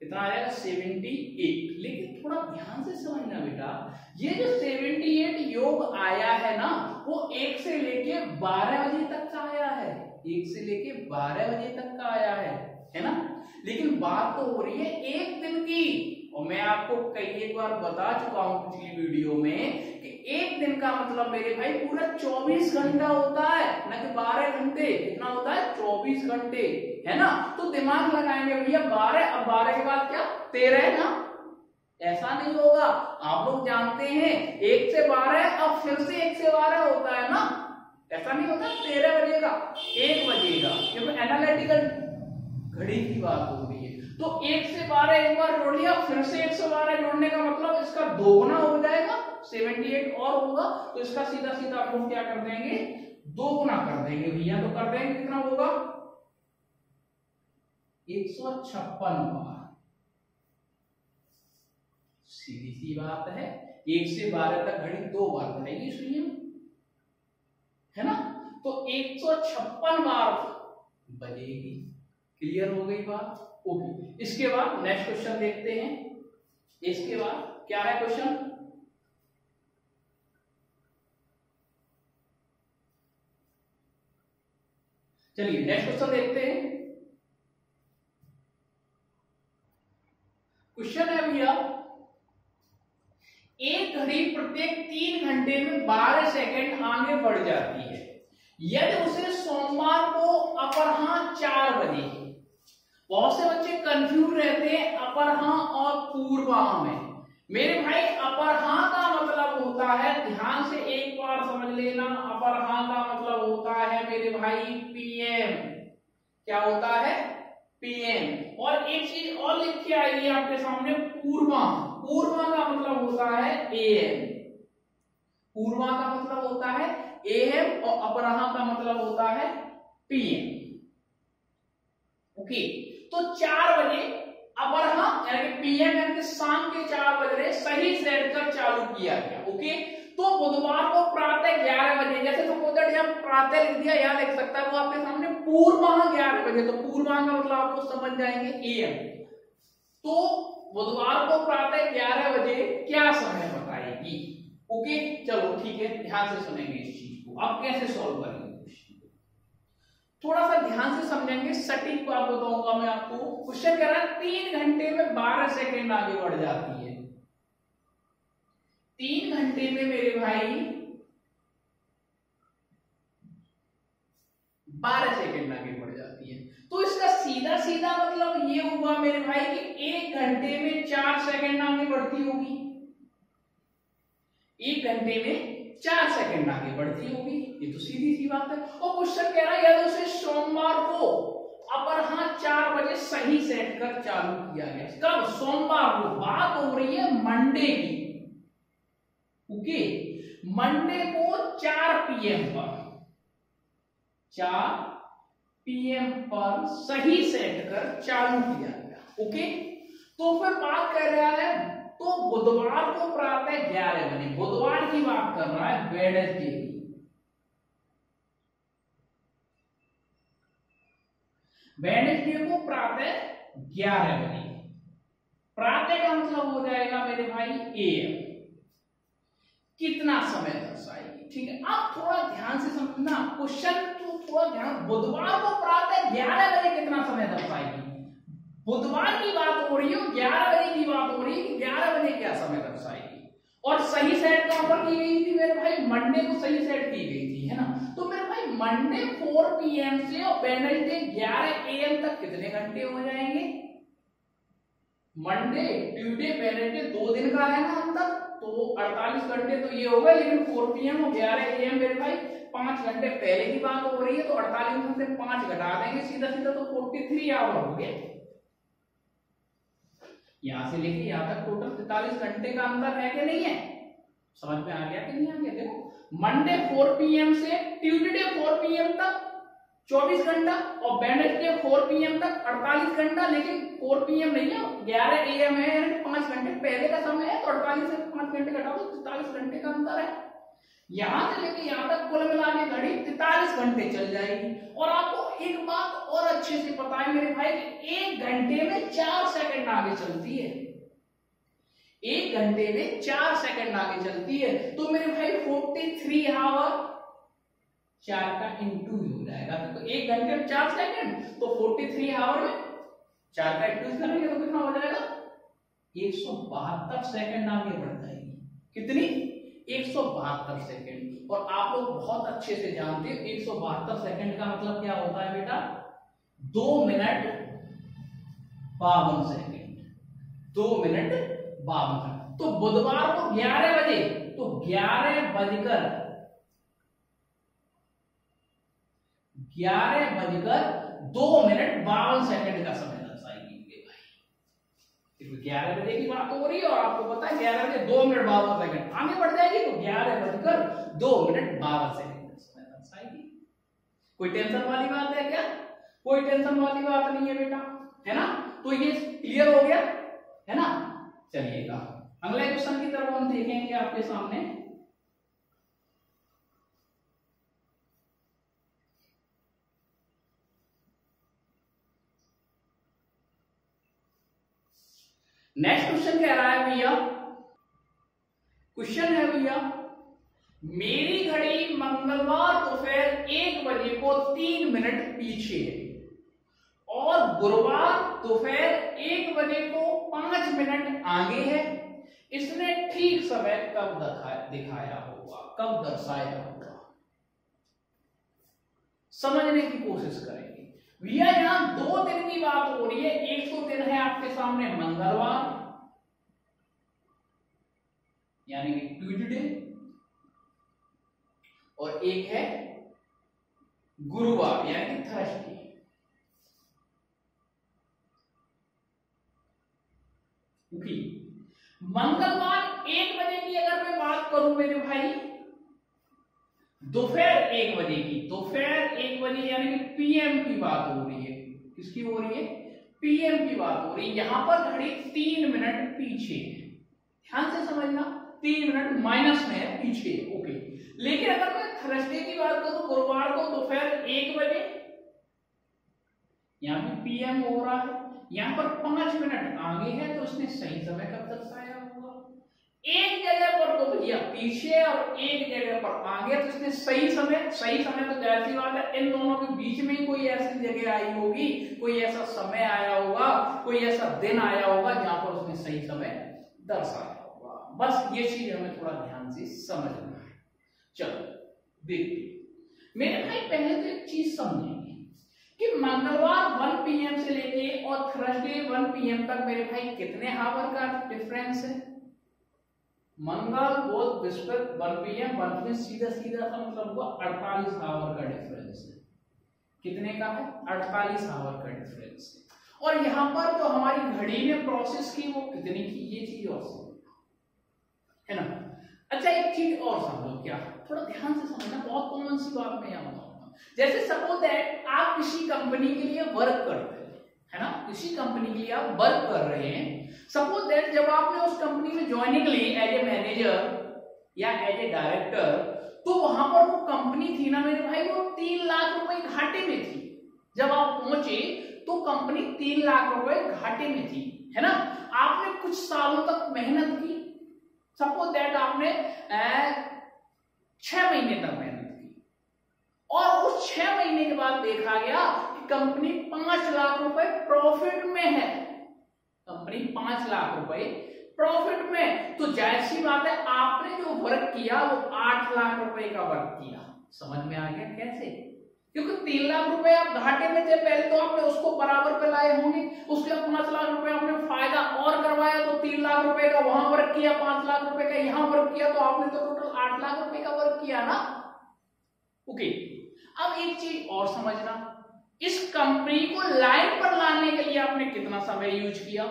कितना आ जाएगा सेवेंटी एट लेकिन थोड़ा ध्यान से समझना बेटा, ये जो सेवेंटी एट योग आया है ना, वो एक से लेके बारह बजे तक का आया है। एक से लेके बारह बजे तक का आया है है ना? लेकिन बात तो हो रही है एक दिन की। और मैं आपको कई एक बार बता चुका हूँ पिछली वीडियो में कि एक दिन का मतलब मेरे भाई पूरा 24 घंटा होता है, ना कि 12 घंटे। कितना होता है? 24 घंटे। है ना? तो दिमाग लगाएँगे, भैया 12 अब 12 के बाद क्या? 13 है ना? ऐसा नहीं होगा। आप लोग जानते हैं, एक से बारह अब फिर से एक से बारह होता है ना? ऐसा नहीं होता? तेरह बजेगा, एक बजेगा। क्योंकि एनालिटिकल घड़ी की बात हो रही है। तो एक से बारह एक बार जोड़ लिया, फिर से एक से बारह जोड़ने का मतलब इसका दो गुना हो जाएगा सेवेंटी एट और होगा तो इसका सीधा सीधा हम लोग क्या कर देंगे? दो गुना कर देंगे। भैया तो कर देंगे कितना होगा? एक सौ छप्पन बार। सीधी सी बात है, एक से बारह तक घड़ी दो बार बनेगी सुनिए है ना? तो एक सौ छप्पन बार बजेगी क्लियर हो गई बात? ओके इसके बाद नेक्स्ट क्वेश्चन देखते हैं। इसके बाद क्या है क्वेश्चन चलिए नेक्स्ट क्वेश्चन देखते हैं। क्वेश्चन है भैया। एक घड़ी प्रत्येक तीन घंटे में बारह सेकंड आगे बढ़ जाती है। यदि उसे सोमवार को अपराह चार बजे बहुत से बच्चे कंफ्यूज रहते हैं अपरहा और पूर्वाह में। मेरे भाई अपरहा का मतलब होता है, ध्यान से एक बार समझ लेना अपरहा का मतलब होता है मेरे भाई पीएम क्या होता है? पीएम और एक चीज़ और लिख के आएगी आपके सामने, पूर्वा। पूर्वा का मतलब होता है एएम पूर्वा का मतलब होता है एएम और अपराह का मतलब होता है पीएम ओके तो चार बजे अपरहा, यानी पीएम यानी शाम के चार बजे सही सेट कर चालू किया गया। ओके तो बुधवार को प्रातः ग्यारह बजे, जैसे यहाँ प्रातः लिख दिया, यहाँ लिख सकता है, वो आपके सामने पूर्वाह ग्यारह बजे तो पूर्वाह का मतलब आपको समझ जाएँगे एएम तो बुधवार को प्रातः ग्यारह बजे क्या समय बताएगी? ओके चलो, ठीक है, ध्यान से सुनेंगे इस चीज़ को। आप कैसे सॉल्व करेंगे थोड़ा सा ध्यान से समझेंगे, सटीक बात बताऊँगा मैं आपको। क्वेश्चन कह रहा है, तीन घंटे में बारह सेकेंड आगे बढ़ जाती है। तीन घंटे में मेरे भाई बारह सेकेंड आगे बढ़ जाती है। तो इसका सीधा सीधा मतलब ये हुआ मेरे भाई कि एक घंटे में चार सेकेंड आगे बढ़ती होगी। एक घंटे में चार सेकेंड आगे बढ़ती होगी। ये तो सीधी सी बात है। और क्वेश्चन कह रहा है, यदि उसे सोमवार को अपर अपरहा चार बजे सही सेट कर चालू किया गया। कब? सोमवार को। बात हो रही है मंडे की। ओके? मंडे को चार पीएम पर। चार पीएम पर सही सेट कर चालू किया गया। ओके तो फिर बात कर रहा है तो बुधवार को प्रातः ग्यारह बजे। बुधवार की बात कर रहा है वेडनेसडे की। वेडनेसडे को प्रातः ग्यारह बजे। प्रातः का मतलब हो जाएगा मेरे भाई? एम कितना समय दर्शाएगी? ठीक है? आप थोड़ा ध्यान से समझना। क्वेश्चन तो थोड़ा बुधवार को प्रातः ग्यारह बजे कितना समय दर्शाएगी बुधवार की बात हो रही है, ग्यारह बजे की बात हो रही है ग्यारह बजे क्या समय दर्शाएगी और सही सेट कहाँ पर की गई थी मेरे भाई? मंडे को सही सेट की गई थी, है ना? तो मेरे भाई मंडे 4 पीएम से और वेडनेसडे 11 एएम तक कितने घंटे हो जाएँगे? मंडे ट्यूसडे वेडनेसडे दो दिन का है ना अंतर तो 48 घंटे तो ये होगा लेकिन 4 पीएम और 11 एएम मेरे भाई पाँच घंटे पहले की बात हो रही है तो 48 में से पाँच घटा देंगे सीधा सीधा तो 43 आवर हो गए यहाँ से लेके यहाँ तक टोटल तैतालीस घंटे का अंतर है कि नहीं है? समझ में आ गया कि नहीं आ गया? देखो मंडे 4 पीएम से ट्यूसडे 4 पीएम तक 24 घंटा और वेडनेसडे 4 पीएम तक 48 घंटा, लेकिन 4 पीएम नहीं है 11 एएम है पाँच घंटे पहले का समय है तो 48 से पाँच घंटे घटा दो तैतालीस घंटे का अंतर है। यहाँ से लेके यहाँ तक कुल मिला के घड़ी तैतालीस घंटे चल जाएगी। और आपको एक बात और अच्छे से पता है मेरे भाई, कि एक घंटे में चार सेकंड आगे चलती है। एक घंटे में चार सेकंड आगे चलती है। तो मेरे भाई फोर्टी थ्री आवर चार का इंटू हो जाएगा। तो एक घंटे में चार सेकंड तो फोर्टी थ्री आवर में चार का इंटू करेंगे तो कितना हो जाएगा? एक सौ बहत्तर सेकंड आगे बढ़ जाएगी। कितनी? एक सौ बहत्तर सेकेंड और आप लोग बहुत अच्छे से जानते हो, एक सौ बहत्तर सेकेंड का मतलब क्या होता है बेटा? दो मिनट बावन सेकेंड दो मिनट बावन सेकेंड तो बुधवार को ग्यारह बजे तो ग्यारह बजकर ग्यारह बजकर दो मिनट बावन सेकेंड का समय। भाई ग्यारह बजे की बात हो रही है और आपको पता है ग्यारह बजे दो मिनट बावन सेकंड। आगे बढ़ जाएगी तो ग्यारह बजकर दो मिनट बारह सेकंड। कोई टेंशन वाली बात है क्या? कोई टेंशन वाली बात नहीं है बेटा। है ना? तो ये क्लियर हो गया। है ना? चलिएगा अगले क्वेश्चन की तरफ़ हम देखेंगे आपके सामने। नेक्स्ट क्वेश्चन कह रहा है भैया। क्वेश्चन है भैया, मेरी घड़ी मंगलवार दोपहर एक बजे को तीन मिनट पीछे है और गुरुवार दोपहर एक बजे को पाँच मिनट आगे है। इसने ठीक समय कब दिखाया होगा, कब दर्शाया होगा? समझने की कोशिश करेंगे भैया, यहाँ दो दिन की बात हो रही है। एक तो दिन है आपके सामने मंगलवार, यानी कि ट्यूजडे, और एक है गुरुवार, यानी कि थर्सडे। मंगलवार एक बजे की अगर मैं बात करूँ मेरे भाई दोपहर एक बजे की, दोपहर एक बजे यानी कि पीएम की बात हो रही है। किसकी हो रही है? पीएम की बात हो रही है। यहाँ पर घड़ी तीन मिनट पीछे है। ध्यान से समझना, तीन मिनट माइनस में है, पीछे ओके। लेकिन अगर मैं थर्सडे की बात करूँ, गुरुवार को दोपहर एक बजे, यहाँ भी पीएम हो रहा है। यहाँ पर पाँच मिनट आगे है तो उसने सही समय कब होगा एक जगह पर तो भैया पीछे और एक जगह पर आगे तो इसने सही समय सही समय तो जैसी बात है, इन दोनों के बीच में कोई ऐसी जगह आई होगी, कोई ऐसा समय आया होगा, कोई ऐसा दिन आया होगा जहाँ पर उसने सही समय दर्शाया होगा। बस ये चीज़ हमें थोड़ा ध्यान से समझना है। चलो, देखते मेरे भाई, पहले तो एक चीज़ समझेंगे कि मंगलवार 1 पीएम से लेके और थर्सडे 1 पीएम तक मेरे भाई कितने हावर का डिफरेंस है? मंगल, बुध, बृहस्पति 1 पीएम 1 पीएम सीधा सीधा सा मतलब हुआ 48 हावर का डिफरेंस है कितने का है? 48 हावर का डिफरेंस है और यहाँ पर जो हमारी घड़ी ने प्रोसेस की वो कितनी की ये चीज़ और है ना? अच्छा एक चीज़ और समझो क्या? थोड़ा ध्यान से समझना, बहुत कॉमन सी बात मैं यहाँ बताऊँगा। जैसे सपोज़ दैट आप किसी कंपनी के लिए वर्क कर। रहे हैं ना? किसी कंपनी के लिए आप वर्क कर रहे हैं। सपोज़ दैट जब आपने उस कंपनी में ज्वाइनिंग ली एज ए मैनेजर या एज ए डायरेक्टर तो वहाँ पर वो कंपनी थी ना मेरे भाई, वो तीन लाख रुपए घाटे में थी। जब आप पहुँचे तो कंपनी तीन लाख रुपए घाटे में थी, है ना? आपने कुछ सालों तक मेहनत की। सपोज़ दैट आपने छह महीने तक मेहनत की। और उस छह महीने के बाद देखा गया कंपनी पाँच लाख रुपए प्रॉफिट में है। कंपनी पाँच लाख रुपए प्रॉफिट में। तो जैसी बात है, आपने जो वर्क किया, वो आठ लाख रुपए का वर्क किया। समझ में आ गया कैसे? क्योंकि तीन लाख रुपए आप घाटे में थे पहले तो आपने उसको बराबर पे लाए होंगे। उसके बाद पाँच लाख रुपए आपने फ़ायदा और करवाया तो तीन लाख रुपए का वहाँ वर्क किया, पाँच लाख रुपए का यहाँ वर्क किया तो आपने तो टोटल आठ लाख रुपए का वर्क किया ना? ओके अब एक चीज़ और समझना। इस कंपनी को लाइन पर लाने के लिए आपने कितना समय यूज़ किया?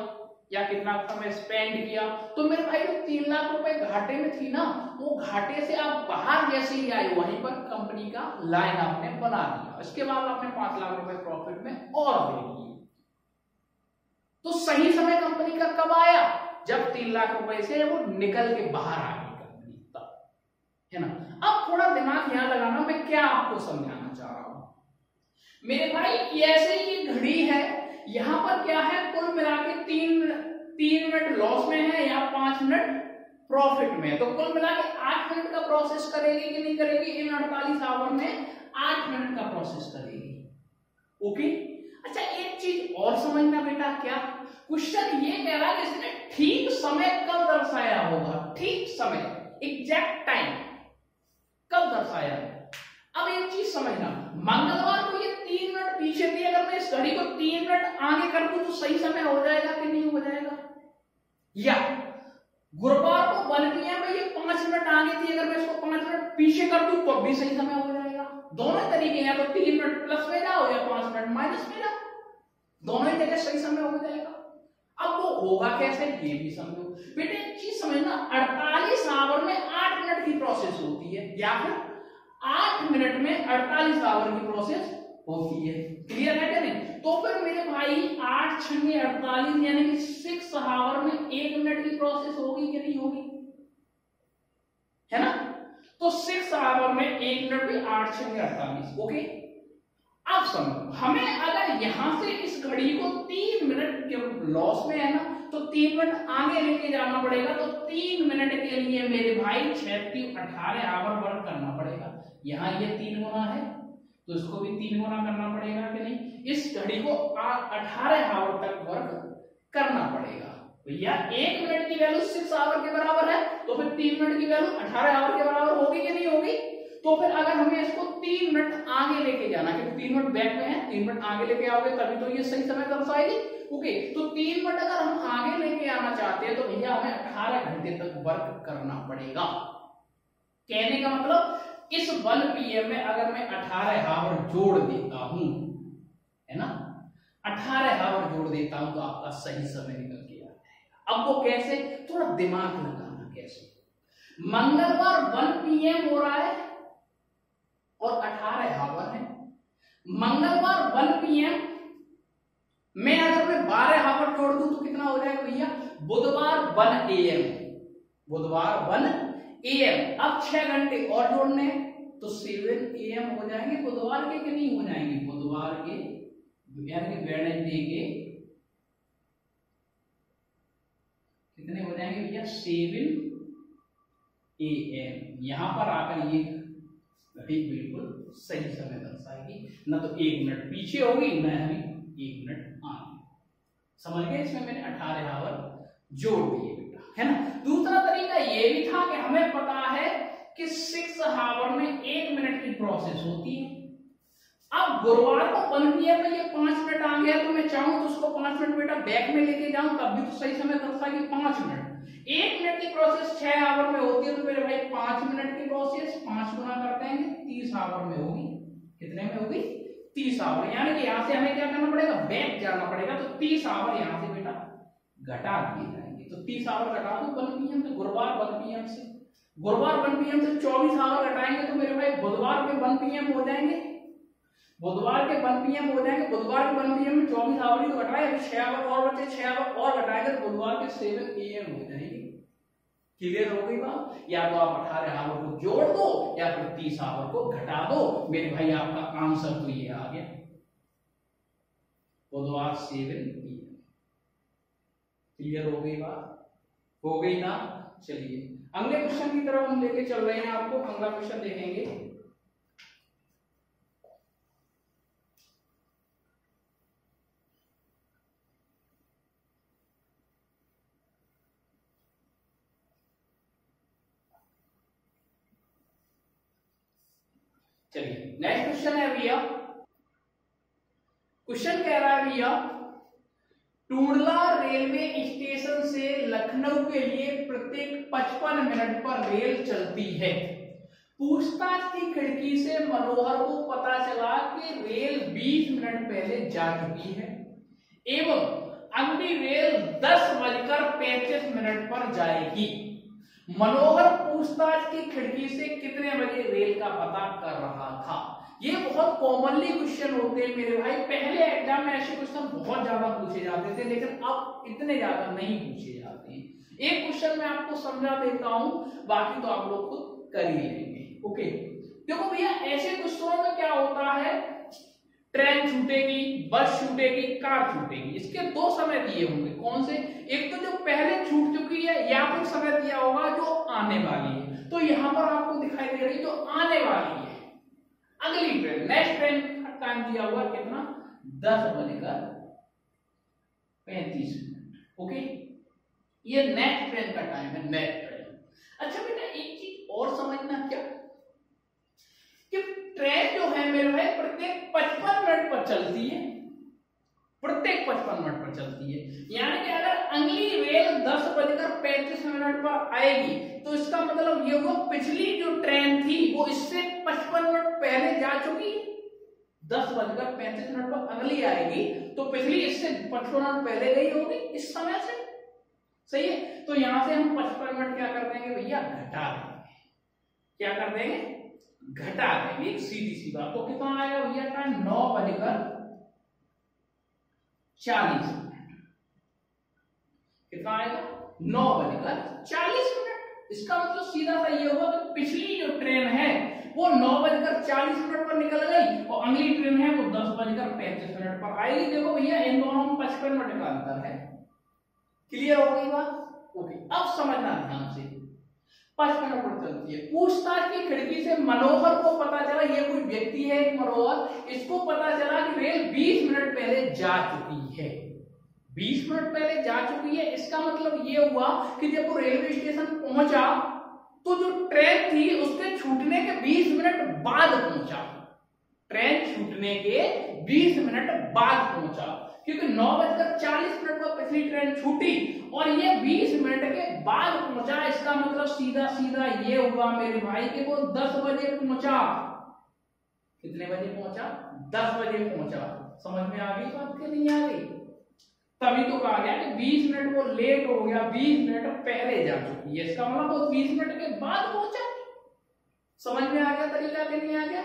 या कितना समय स्पेंड किया? तो मेरे भाई जो तीन लाख रुपए घाटे में थी ना, वो घाटे से आप बाहर जैसे ही आए, वहीं पर कंपनी का लाइन आपने बना दिया। इसके बाद आपने पाँच लाख रुपए प्रॉफिट में और दे दिए। तो सही समय कंपनी का कब आया? जब तीन लाख रुपए से वो निकल के बाहर आ गई कंपनी तब। है ना? अब थोड़ा दिमाग यहाँ लगाना, मैं क्या आपको हूँ मेरे भाई ऐसे ही घड़ी है। यहाँ पर क्या है? कुल मिला के तीन तीन मिनट लॉस में है या पाँच मिनट प्रॉफिट में तो कुल मिला के आठ मिनट का प्रोसेस करेगी कि नहीं करेगी? इन अड़तालीस आवर में आठ मिनट का प्रोसेस करेगी। ओके अच्छा एक चीज़ और समझना बेटा, क्या? क्वेश्चन ये कह रहा है इसने ठीक समय कब दर्शाया होगा? ठीक समय एग्जैक्ट टाइम कब दर्शाया अब एक चीज़ समझना। मंगलवार को ये तीन मिनट पीछे थी अगर मैं इस घड़ी को तीन मिनट आगे कर दू तो सही समय हो जाएगा कि नहीं हो जाएगा? या, गुरुवार को पी में ये पाँच मिनट आगे थी, अगर मैं इसको पाँच मिनट पीछे कर दूँ तो भी सही समय हो जाएगा। दोनों तरीके हैं तो तीन मिनट प्लस में जाओ या पाँच मिनट माइनस में जाओ दोनों ही जगह सही समय हो जाएगा। अब वो होगा कैसे? ये भी समझो। बेटे, एक चीज़ समझना 48 आवर में 8 मिनट की प्रोसेस होती है, या फिर 8 मिनट में 48 आवर की प्रोसेस होती है। क्लियर है क्या नहीं? तो फिर मेरे भाई आठ छंगे अड़तालीस, यानी कि सिक्स आवर में एक मिनट की प्रोसेस होगी कि नहीं होगी? है ना? तो सिक्स आवर में एक मिनट में आठ छंगे अड़तालीस ओके अब समझो, हमें अगर यहाँ से इस घड़ी को तीन मिनट के लॉस में है ना तो तीन मिनट आगे लेके जाना पड़ेगा तो तीन मिनट के लिए मेरे भाई छह अठारह आवर वर्क करना पड़ेगा। यहाँ ये तीन गुना है तो इसको भी तीन गुना करना पड़ेगा कि नहीं? इस घड़ी को अठारह आवर तक वर्क करना पड़ेगा। भैया, एक मिनट की वैल्यू सिक्स आवर के बराबर है तो फिर तीन मिनट की वैल्यू अठारह आवर के बराबर होगी कि नहीं होगी? तो फिर अगर हमें इसको तीन मिनट आगे लेके जाना क्योंकि तीन मिनट बैक में है, तीन मिनट आगे लेके आओगे, तभी तो ये सही समय दर्शाएगी ओके तो तीन मिनट अगर हम आगे लेके आना चाहते हैं तो भैया हमें अठारह घंटे तक वर्क करना पड़ेगा। कहने का मतलब इस वन पीएम में अगर मैं अठारह हावर जोड़ देता हूँ, है ना? अठारह हावर जोड़ देता हूँ तो आपका सही समय निकल के आ जाएगा अब वो कैसे? थोड़ा दिमाग लगाना कैसे? मंगलवार वन पीएम हो रहा है और 18 हावर है। मंगलवार 1 पीएम मैं अगर मैं 12 हावर जोड़ दूँ तो कितना हो जाएगा भैया? बुधवार 1 एएम बुधवार 1 एएम अब छह घंटे और जोड़ने तो सेवन ए एम हो जाएँगे, बुधवार के कि नहीं हो जाएँगे? बुधवार के, यानी वेडनेसडे के कितने हो जाएँगे भैया? सेवन ए एम यहाँ पर आकर ये घड़ी बिल्कुल सही समय दर्शाएगी। न तो एक मिनट पीछे होगी, न ही एक मिनट आगे। समझ गए इसमें मैंने अठारह आवर जोड़ दिए। है ना? दूसरा तरीका ये भी था कि हमें पता है कि सिक्स हावर में एक मिनट की प्रोसेस होती है। अब गुरुवार को वन पीएम में ये पाँच मिनट आ गया तो मैं चाहूँ तो उसको पाँच मिनट बेटा बैक में लेके जाऊँ, तब भी तो सही समय दर्शाएगी पाँच मिनट। एक मिनट की प्रोसेस छह आवर में होती है तो मेरे भाई पाँच मिनट की प्रोसेस पाँच गुना करते हैं, तीस आवर में होगी। कितने में होगी? तीस आवर यानी कि यहाँ से हमें क्या करना पड़ेगा? बैक जाना पड़ेगा तो तीस आवर यहाँ से घटा दिए जाएँगे। तो तीस आवर घटा दो वन पीएम से गुरुवार वन पीएम से। गुरुवार वन पीएम से चौबीस आवर घटाएँगे तो मेरे भाई बुधवार के वन पीएम हो जाएँगे। बुधवार के वन पीएम हो जाएँगे, बुधवार के वन पीएम में चौबीस आवर ही तो घटाए, अभी छह आवर और बचे, छह आवर और घटाएँगे तो बुधवार के सेवन एएम हो जाएँगे। क्लियर हो गई बात? या तो आप अठारह आवर को जोड़ दो, या फिर तीस आवर को घटा दो। मेरे भाई, आपका आंसर तो ये आ गया। बुधवार सेवन क्लियर हो गई बात? हो गई ना? चलिए। अगले क्वेश्चन की तरफ़ हम लेके चल रहे हैं आपको अगला क्वेश्चन देखेंगे चलिए नेक्स्ट क्वेश्चन है भैया। क्वेश्चन कह रहा है भैया, टूडला रेलवे स्टेशन से लखनऊ के लिए प्रत्येक 55 मिनट पर रेल चलती है। पूछताछ की खिड़की से मनोहर को पता चला कि रेल 20 मिनट पहले जा चुकी है। एवं अगली रेल दस बजकर पैंतीस मिनट पर जाएगी। मनोहर पूछताछ की खिड़की से कितने बजे रेल का पता कर रहा था? ये बहुत कॉमनली क्वेश्चन होते हैं मेरे भाई। पहले एग्ज़ाम में ऐसे क्वेश्चन बहुत ज़्यादा पूछे जाते थे, लेकिन अब इतने ज़्यादा नहीं पूछे जाते हैं। एक क्वेश्चन मैं आपको समझा देता हूँ, बाकी तो आप लोग खुद कर ही लेंगे। ओके देखो भैया, ऐसे क्वेश्चनों में क्या होता है? ट्रेन छूटेगी, बस छूटेगी, कार छूटेगी। इसके दो समय दिए होंगे। कौन से? एक तो जो पहले छूट चुकी है, या फिर समय दिया होगा, जो आने वाली है। तो यहाँ पर आपको दिखाई दे रही जो आने वाली है। अगली ट्रेन नेक्स्ट ट्रेन का टाइम दिया हुआ कितना? दस बजकर पैंतीस मिनट ओके ये नेक्स्ट ट्रेन का टाइम है नेक्स्ट ट्रेन अच्छा बेटा, एक चीज़ और समझना क्या? कि ट्रेन जो है, मेरे भाई, प्रत्येक पचपन मिनट पर चलती है। प्रत्येक पचपन मिनट पर चलती है। यानी कि अगर अगली रेल दस बजकर पैंतीस मिनट पर आएगी तो इसका मतलब ये वो पिछली जो ट्रेन थी, वो इससे पचपन मिनट पहले जा चुकी दस बजकर पैंतीस मिनट पर अगली आएगी तो पिछली इससे पचपन मिनट पहले गई होगी इस समय से। सही है? तो यहाँ से हम पचपन मिनट क्या कर देंगे भैया? घटा देंगे। क्या कर देंगे? घटा देंगे। सीधी सी बात। तो कितना आएगा भैया? टाइम नौ बजकर चालीस मिनट कितना आएगा? नौ बजकर चालीस मिनट इसका मतलब सीधा सा ये हुआ कि पिछली जो ट्रेन है, वो नौ बजकर चालीस मिनट पर निकल गई और अगली ट्रेन है वो दस बजकर पैंतीस मिनट पर आएगी। देखो भैया, इन दोनों में पचपन मिनट का अंतर है। क्लियर हो गई बात? ओके अब समझना ध्यान से। पचपन चलती है। पूछताछ की खिड़की से मनोहर को पता चला ये कोई व्यक्ति है मनोहर। इसको पता चला कि रेल 20 मिनट पहले जा चुकी है। 20 मिनट पहले जा चुकी है, इसका मतलब ये हुआ कि जब वो रेलवे स्टेशन पहुँचा तो जो ट्रेन थी, उसके छूटने के 20 मिनट बाद पहुँचा। ट्रेन छूटने के 20 मिनट बाद पहुँचा। क्योंकि नौ बजकर चालीस मिनट पर पिछली ट्रेन छूटी और ये बीस मिनट के बाद पहुँचा, इसका मतलब सीधा सीधा ये हुआ मेरे भाई के वो दस बजे पहुँचा। कितने बजे पहुँचा? दस बजे पहुँचा। समझ में आ गई बात के नहीं आ गई। तभी तो कहा गया कि 20 मिनट वो लेट हो गया 20 मिनट पहले जा चुकी। है इसका मतलब वो 20 मिनट के बाद पहुँचा। समझ में आ गया तरीका के नहीं आ गया?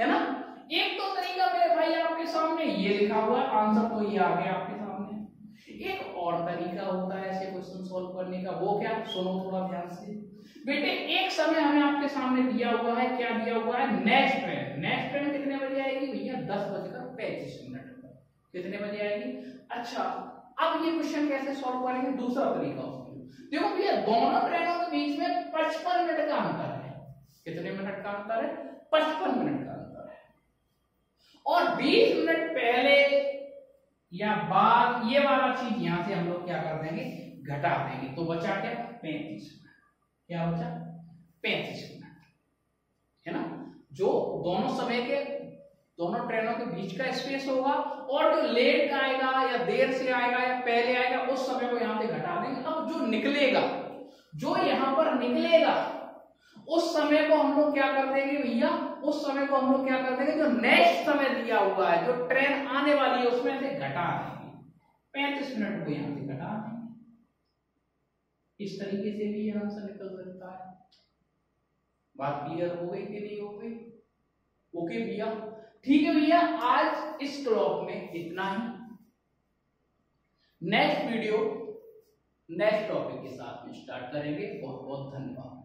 है ना? एक तो तरीका मेरे भाई आपके सामने, ये लिखा हुआ है आंसर तो ये आ गया आपके सामने। एक और तरीका होता है ऐसे क्वेश्चन सॉल्व करने का, वो क्या? सुनो थोड़ा ध्यान से। बेटे, एक समय हमें आपके सामने दिया हुआ है, क्या दिया हुआ है? नेक्स्ट ट्रेन नेक्स्ट ट्रेन कितने बजे आएगी भैया? दस बजकर पैंतीस मिनट कितने बजे आएगी? अच्छा अब ये क्वेश्चन कैसे सॉल्व करेंगे? दूसरा तरीका देखो भैया, दोनों ट्रेनों के बीच में पचपन मिनट का अंतर है। कितने मिनट का अंतर है? पचपन मिनट का। और 20 मिनट पहले या बाद, ये वाला चीज़ यहाँ से हम लोग क्या कर देंगे? घटा देंगे। तो बचा क्या? पैंतीस मिनट। क्या बचा? पैंतीस मिनट। है ना? जो दोनों समय के, दोनों ट्रेनों के बीच का स्पेस होगा और जो लेट आएगा या देर से आएगा या पहले आएगा, उस समय को यहाँ से घटा देंगे। अब जो निकलेगा, जो यहाँ पर निकलेगा उस समय को हम लोग क्या कर देंगे भैया? उस समय को हम लोग क्या कर देंगे? जो नेक्स्ट समय दिया हुआ है, जो ट्रेन आने वाली है, उसमें से घटा देंगे। पैंतीस मिनट को यहाँ से घटा इस तरीके से भी ये आंसर निकल सकता है। बात क्लियर हो गई कि नहीं हो गई? ओके भैया। ठीक है भैया, आज इस क्लॉक में इतना ही। नेक्स्ट वीडियो नेक्स्ट टॉपिक के साथ में स्टार्ट करेंगे। बहुत बहुत धन्यवाद।